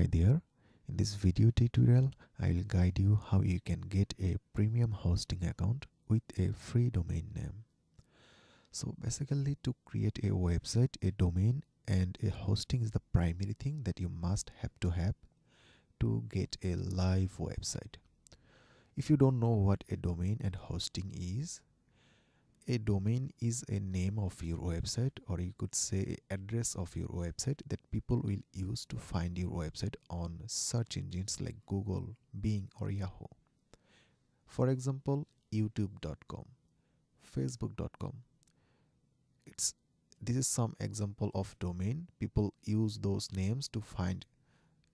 Hi there. In this video tutorial, I'll guide you how you can get a premium hosting account with a free domain name. So basically to create a website, a domain and a hosting is the primary thing that you must have to have to get a live website. If you don't know what a domain and hosting is, a domain is a name of your website or you could say address of your website that people will use to find your website on search engines like google bing or yahoo. For example youtube.com facebook.com it's this is some example of domain. People use those names to find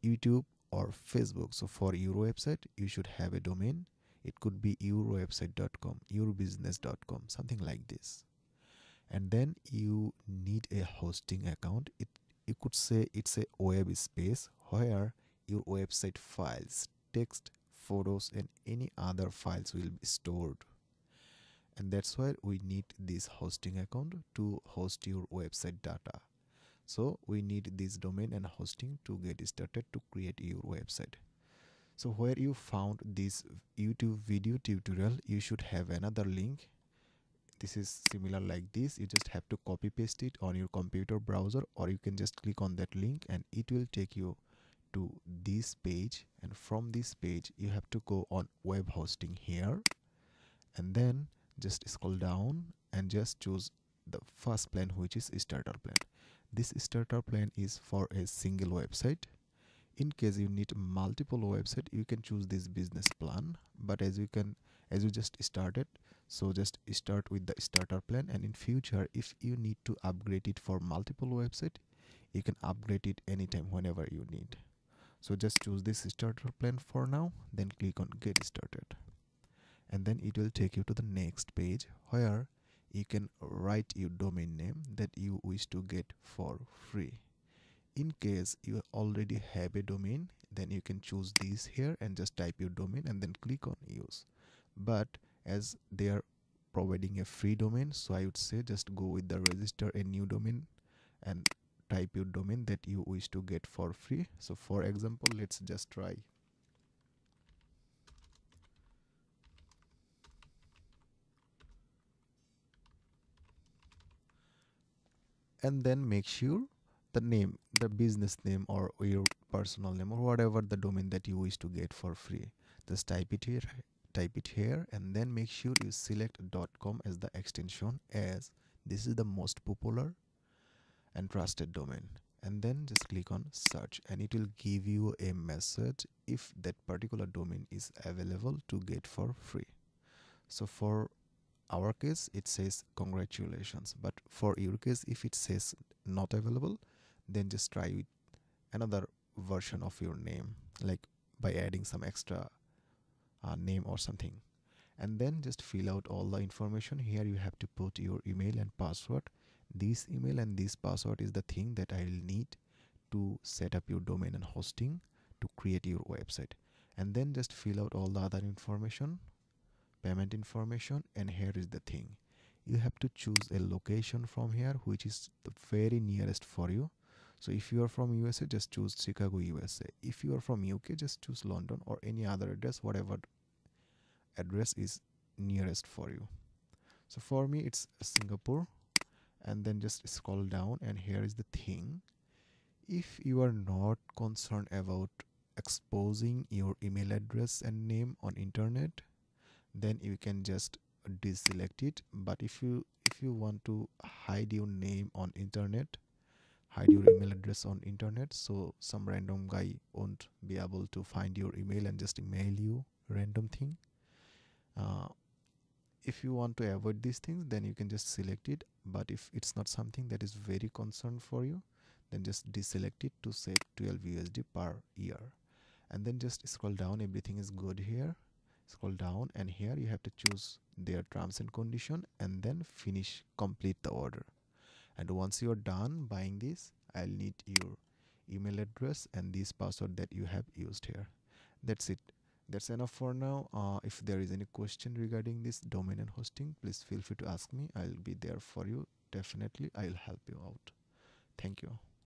youtube or facebook. So for your website you should have a domain it could be yourwebsite.com yourbusiness.com something like this. And then you need a hosting account. It you could say it's a web space where your website files text photos and any other files will be stored. And that's why we need this hosting account to host your website data. So we need this domain and hosting to get started to create your website so where you found this youtube video tutorial you should have another link. This is similar like this. You just have to copy paste it on your computer browser or you can just click on that link and it will take you to this page. And from this page you have to go on web hosting here. And then just scroll down and just choose the first plan which is starter plan. This starter plan is for a single website in case you need multiple website you can choose this business plan. But as you can as you just started so just start with the starter plan. And in future if you need to upgrade it for multiple website you can upgrade it anytime whenever you need. So just choose this starter plan for now then click on get started. And then it will take you to the next page where you can write your domain name that you wish to get for free in case you already have a domain then you can choose this here and just type your domain and then click on use. But as they are providing a free domain so i would say just go with the register a new domain and type your domain that you wish to get for free. So for example let's just try. And then make sure the name the business name or your personal name or whatever the domain that you wish to get for free. Just type it here type it here and then make sure you select .com as the extension as this is the most popular and trusted domain. And then just click on search and it will give you a message if that particular domain is available to get for free. So for our case it says congratulations but for your case if it says not available then just try with another version of your name like by adding some extra uh, name or something. And then just fill out all the information. Here you have to put your email and password. This email and this password is the thing that i'll need to set up your domain and hosting to create your website. And then just fill out all the other information payment information and here is the thing. You have to choose a location from here which is the very nearest for you so if you are from usa just choose chicago usa if you are from uk just choose london or any other address whatever address is nearest for you. So for me it's singapore. And then just scroll down and here is the thing. If you are not concerned about exposing your email address and name on internet then you can just deselect it. But if you if you want to hide your name on internet hide your email address on internet. So some random guy won't be able to find your email and just email you random thing. Uh, if you want to avoid these things then you can just select it. But if it's not something that is very concerned for you then just deselect it to set 12 usd per year. And then just scroll down. Everything is good here. Scroll down and here you have to choose their terms and condition and then finish complete the order and once you're done buying this i'll need your email address and this password that you have used here. That's it. That's enough for now. Uh, if there is any question regarding this domain and hosting please feel free to ask me. I'll be there for you. Definitely i'll help you out. Thank you